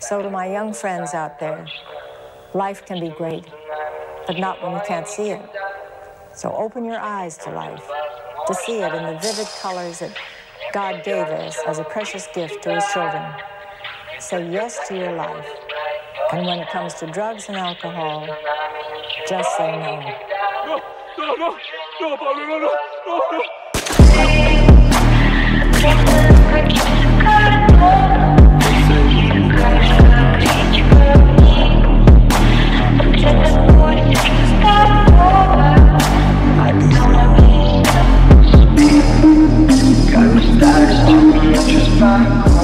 So, to my young friends out there, life can be great, but not when you can't see it. So, open your eyes to life, to see it in the vivid colors that God gave us as a precious gift to His children. Say yes to your life. And when it comes to drugs and alcohol, just say no. No, no, no, no, Pablo, no, no, no, no. I was nice to you just fine.